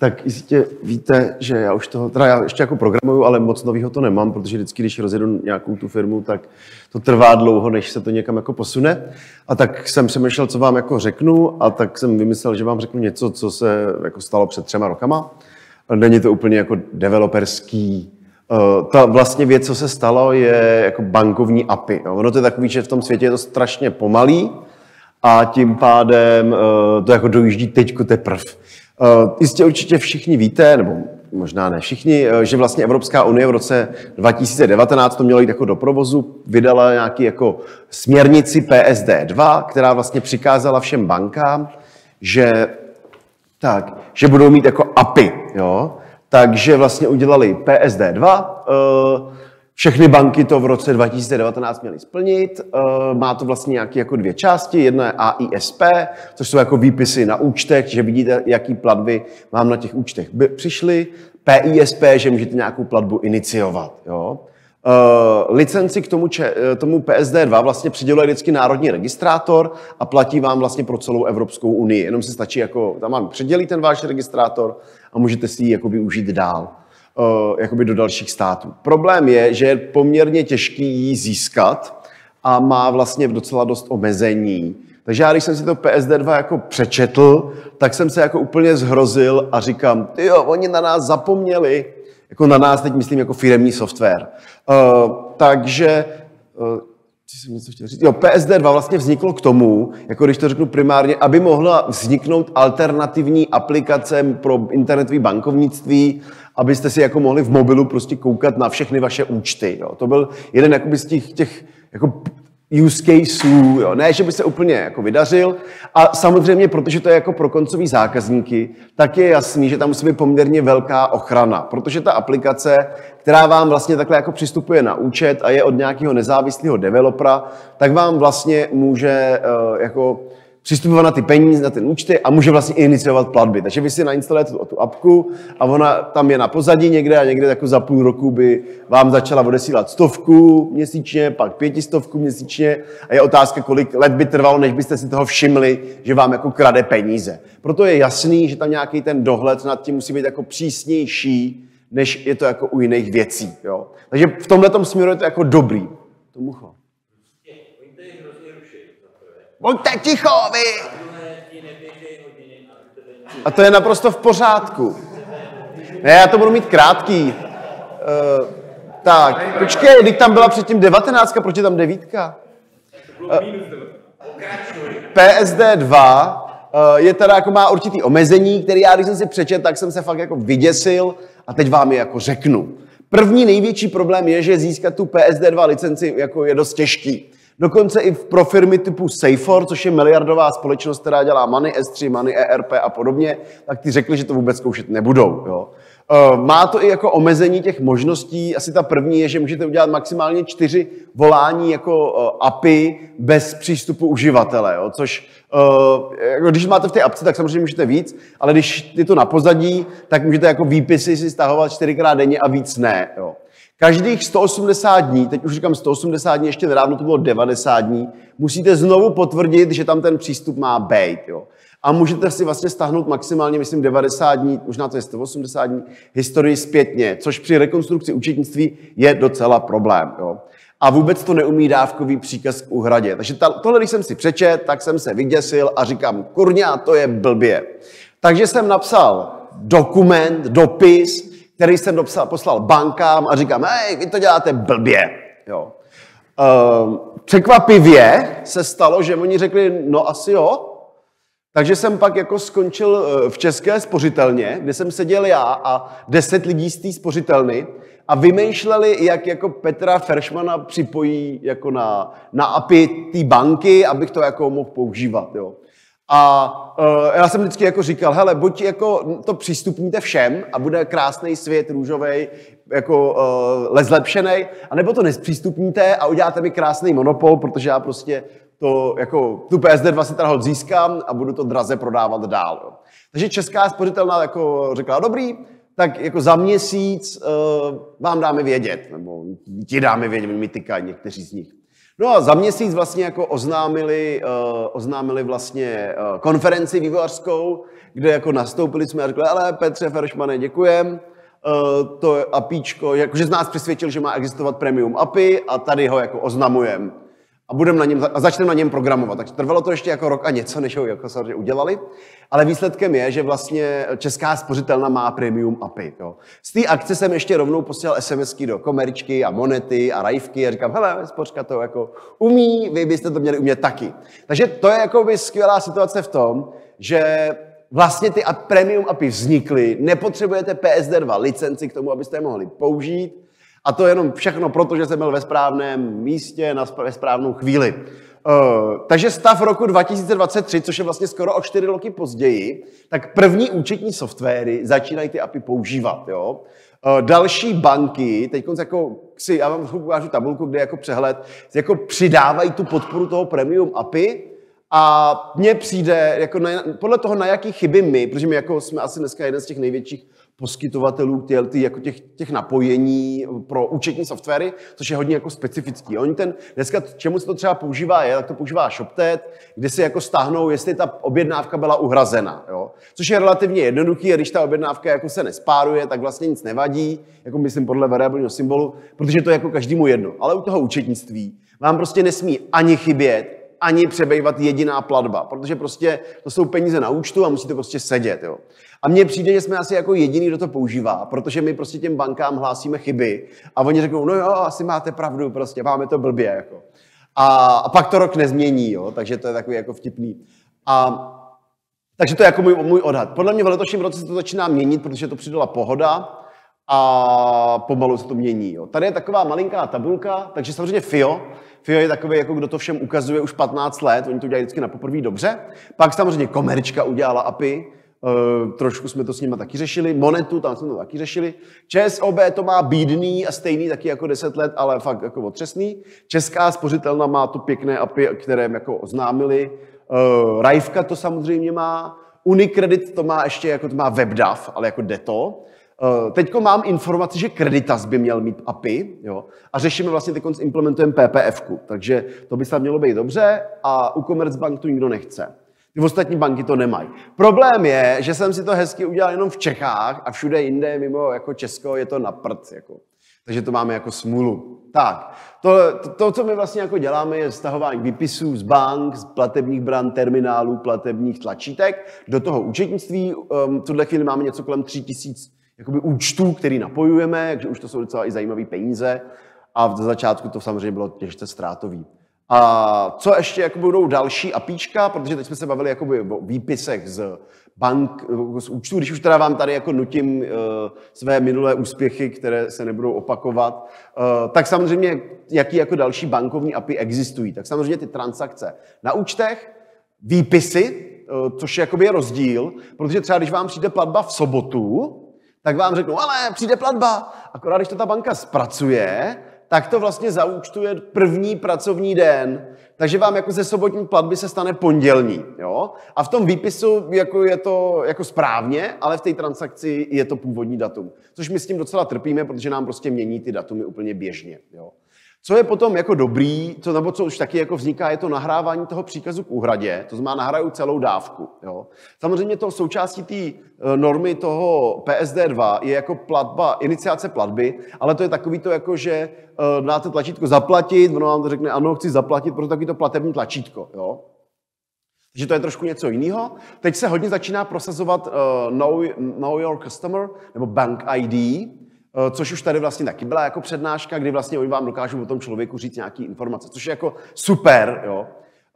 Tak jistě víte, že já už toho, teda já ještě jako programuju, ale moc nového to nemám, protože vždycky, když rozjedu nějakou tu firmu, tak to trvá dlouho, než se to někam jako posune. A tak jsem přemýšlel, co vám jako řeknu a tak jsem vymyslel, že vám řeknu něco, co se jako stalo před třema rokama. Není to úplně jako developerský. Uh, ta vlastně věc, co se stalo, je jako bankovní API. Ono to je takový, že v tom světě je to strašně pomalý a tím pádem uh, to jako dojíždí teďko teprv. Uh, jistě určitě všichni víte, nebo možná ne všichni, uh, že vlastně Evropská unie v roce 2019 to mělo jít jako do provozu, vydala nějaký jako směrnici PSD2, která vlastně přikázala všem bankám, že tak, že budou mít jako API, jo? Takže vlastně udělali PSD2, uh, všechny banky to v roce 2019 měly splnit. Eh, má to vlastně nějaké jako dvě části. Jedna je AISP, což jsou jako výpisy na účtech, že vidíte, jaký platby vám na těch účtech přišly. PISP, že můžete nějakou platbu iniciovat. Jo? Uh, licenci k tomu, če, tomu PSD2 vlastně přiděluje vždycky národní registrátor a platí vám vlastně pro celou Evropskou unii. Jenom se stačí, jako, tam vám přidělí ten váš registrátor a můžete si ji jako využít dál. Uh, jakoby do dalších států. Problém je, že je poměrně těžký ji získat a má vlastně docela dost omezení. Takže já, když jsem si to PSD2 jako přečetl, tak jsem se jako úplně zhrozil a říkám, jo, oni na nás zapomněli, jako na nás teď myslím jako firemní software. Uh, takže uh, jsem něco chtěl říct. Jo, PSD2 vlastně vzniklo k tomu, jako když to řeknu primárně, aby mohla vzniknout alternativní aplikace pro internetové bankovnictví, abyste si jako mohli v mobilu prostě koukat na všechny vaše účty. Jo. To byl jeden z těch, těch jako use caseů, jo. ne, že by se úplně jako vydařil. A samozřejmě, protože to je jako pro koncový zákazníky, tak je jasný, že tam musí být poměrně velká ochrana, protože ta aplikace, která vám vlastně takhle jako přistupuje na účet a je od nějakého nezávislého developera, tak vám vlastně může uh, jako přistupovat na ty peníze, na ten účty a může vlastně iniciovat platby. Takže vy si nainstalujete tu, tu apku a ona tam je na pozadí někde a někde jako za půl roku by vám začala odesílat stovku měsíčně, pak pětistovku měsíčně a je otázka, kolik let by trvalo, než byste si toho všimli, že vám jako krade peníze. Proto je jasný, že tam nějaký ten dohled nad tím musí být jako přísnější, než je to jako u jiných věcí. Jo? Takže v tomhle směru je to jako dobrý. To mucho. Buďte ticho, vy! A to je naprosto v pořádku. Ne, já to budu mít krátký. Uh, tak, počkej, když tam byla předtím devatenáctka, proč je tam devítka? Uh, PSD 2 uh, je teda jako má určitý omezení, který já, když jsem si přečet, tak jsem se fakt jako vyděsil a teď vám je jako řeknu. První největší problém je, že získat tu PSD2 licenci jako je dost těžký. Dokonce i pro firmy typu Safer, což je miliardová společnost, která dělá Money S3, Money ERP a podobně, tak ty řekli, že to vůbec zkoušet nebudou. Jo. Eh, má to i jako omezení těch možností. Asi ta první je, že můžete udělat maximálně čtyři volání jako eh, API bez přístupu uživatele, jo? což eh, jako když máte v té apce, tak samozřejmě můžete víc, ale když je to na pozadí, tak můžete jako výpisy si stahovat čtyřikrát denně a víc ne. Jo? Každých 180 dní, teď už říkám 180 dní, ještě nedávno to bylo 90 dní, musíte znovu potvrdit, že tam ten přístup má být. Jo. A můžete si vlastně stáhnout maximálně, myslím, 90 dní, možná to je 180 dní, historii zpětně, což při rekonstrukci účetnictví je docela problém. Jo. A vůbec to neumí dávkový příkaz k uhradě. Takže ta, tohle, když jsem si přečet, tak jsem se vyděsil a říkám, kurňa, to je blbě. Takže jsem napsal dokument, dopis, který jsem dopsal, poslal bankám a říkám, hej, vy to děláte blbě. Jo. Ehm, překvapivě se stalo, že oni řekli, no asi jo. Takže jsem pak jako skončil eh, v České spořitelně, kde jsem seděl já a deset lidí z té spořitelny a vymýšleli, jak jako Petra Feršmana připojí jako na, na API té banky, abych to jako mohl používat. Jo. A uh, já jsem vždycky jako říkal, hele, buď jako to přístupníte všem a bude krásný svět růžový, jako uh, zlepšený, anebo to nespřístupníte a uděláte mi krásný monopol, protože já prostě to, jako, tu PSD2 si teda získám a budu to draze prodávat dál. Jo. Takže Česká spořitelná jako řekla, dobrý, tak jako za měsíc uh, vám dáme vědět, nebo ti dáme vědět, mi tykají někteří z nich. No a za měsíc vlastně jako oznámili, uh, oznámili vlastně uh, konferenci vývojářskou, kde jako nastoupili jsme a řekli, ale Petře Feršmane, děkujem, uh, to APIčko, jakože z nás přesvědčil, že má existovat premium API a tady ho jako oznamujeme a, budem na něm, a začneme na něm programovat. Takže trvalo to ještě jako rok a něco, než ho jako samozřejmě udělali. Ale výsledkem je, že vlastně Česká spořitelna má premium API. Jo. Z té akce jsem ještě rovnou posílal SMSky do Komerčky a Monety a Rajvky a říkám, hele, spořka to jako umí, vy byste to měli umět taky. Takže to je jako by skvělá situace v tom, že vlastně ty premium API vznikly, nepotřebujete PSD2 licenci k tomu, abyste je mohli použít, a to jenom všechno proto, že jsem byl ve správném místě na ve správnou chvíli. Uh, takže stav roku 2023, což je vlastně skoro o čtyři roky později, tak první účetní softwary začínají ty API používat. Jo? Uh, další banky, teď jako si, já vám ukážu tabulku, kde jako přehled, jako přidávají tu podporu toho premium API, a mně přijde, jako na, podle toho, na jaký chyby my, protože my jako jsme asi dneska jeden z těch největších poskytovatelů TLT, jako těch, těch napojení pro účetní softwary, což je hodně jako specifický. Oni ten, dneska, čemu se to třeba používá, je, tak to používá ShopTet, kde si jako stáhnou, jestli ta objednávka byla uhrazena. Jo? Což je relativně jednoduchý, a když ta objednávka jako se nespáruje, tak vlastně nic nevadí, jako myslím podle variabilního symbolu, protože to je jako každému jedno. Ale u toho účetnictví vám prostě nesmí ani chybět, ani přebejvat jediná platba, protože prostě to jsou peníze na účtu a musíte prostě sedět. Jo. A mně přijde, že jsme asi jako jediný, kdo to používá, protože my prostě těm bankám hlásíme chyby a oni řeknou, no jo, asi máte pravdu, prostě máme to blbě. Jako. A, a pak to rok nezmění, jo, takže to je takový jako vtipný. A, takže to je jako můj, můj odhad. Podle mě v letošním roce se to začíná měnit, protože to přidala pohoda a pomalu se to mění. Jo. Tady je taková malinká tabulka, takže samozřejmě FIO, FIO je takový, jako kdo to všem ukazuje už 15 let, oni to dělají vždycky na poprvé dobře. Pak samozřejmě Komerčka udělala API, Uh, trošku jsme to s nimi taky řešili. Monetu, tam jsme to taky řešili. ČSOB to má bídný a stejný taky jako 10 let, ale fakt jako otřesný. Česká spořitelna má to pěkné API, které jako oznámili. Uh, Rajvka to samozřejmě má. Unicredit to má ještě jako to má WebDAV, ale jako jde to. Uh, teďko mám informaci, že Creditas by měl mít API jo, a řešíme vlastně, teď implementujeme PPF, takže to by se mělo být dobře a u Commerzbank to nikdo nechce. Ty ostatní banky to nemají. Problém je, že jsem si to hezky udělal jenom v Čechách a všude jinde, mimo jako Česko, je to na prd. Jako. Takže to máme jako smůlu. Tak, to, to, to, co my vlastně jako děláme, je stahování výpisů z bank, z platebních bran, terminálů, platebních tlačítek do toho účetnictví. Um, v tuhle chvíli máme něco kolem 3000 jakoby účtů, který napojujeme, takže už to jsou docela i zajímavé peníze. A v začátku to samozřejmě bylo těžce ztrátový. A co ještě jako budou další apíčka, protože teď jsme se bavili jakoby o výpisech z bank, z účtu, když už teda vám tady jako nutím uh, své minulé úspěchy, které se nebudou opakovat, uh, tak samozřejmě, jaký jako další bankovní API existují. Tak samozřejmě ty transakce na účtech, výpisy, uh, což je jakoby rozdíl, protože třeba když vám přijde platba v sobotu, tak vám řeknou, ale přijde platba. Akorát, když to ta banka zpracuje, tak to vlastně zaúčtuje první pracovní den. Takže vám jako ze sobotní platby se stane pondělní. Jo? A v tom výpisu jako je to jako správně, ale v té transakci je to původní datum. Což my s tím docela trpíme, protože nám prostě mění ty datumy úplně běžně. Jo? Co je potom jako dobrý, co, nebo co už taky jako vzniká, je to nahrávání toho příkazu k úhradě, to znamená nahraju celou dávku. Jo. Samozřejmě to součástí té e, normy toho PSD2 je jako platba, iniciace platby, ale to je takový to jako, že uh, dáte tlačítko zaplatit, ono vám to řekne ano, chci zaplatit, proto takový to platební tlačítko. Jo. Takže to je trošku něco jiného. Teď se hodně začíná prosazovat uh, know, know Your Customer, nebo Bank ID, Eh, což už tady vlastně taky byla jako přednáška, kdy vlastně oni vám dokážou o tom člověku říct nějaké informace, což je jako super, jo.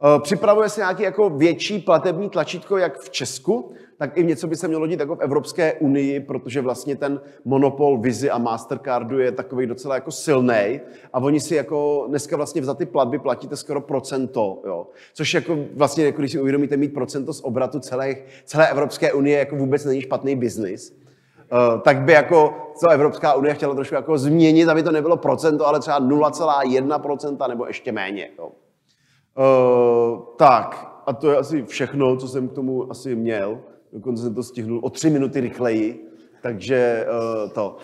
Eh, připravuje se nějaký jako větší platební tlačítko, jak v Česku, tak i něco by se mělo dít jako v Evropské unii, protože vlastně ten monopol Vizy a Mastercardu je takový docela jako silný a oni si jako dneska vlastně za ty platby platíte skoro procento, jo. Což jako vlastně, jako když si uvědomíte mít procento z obratu celé, celé Evropské unie, jako vůbec není špatný biznis. Eh, tak by jako co Evropská unie chtěla trošku jako změnit, aby to nebylo procento, ale třeba 0,1% nebo ještě méně. Jo. Uh, tak, a to je asi všechno, co jsem k tomu asi měl. Dokonce jsem to stihnul o tři minuty rychleji. Takže uh, to.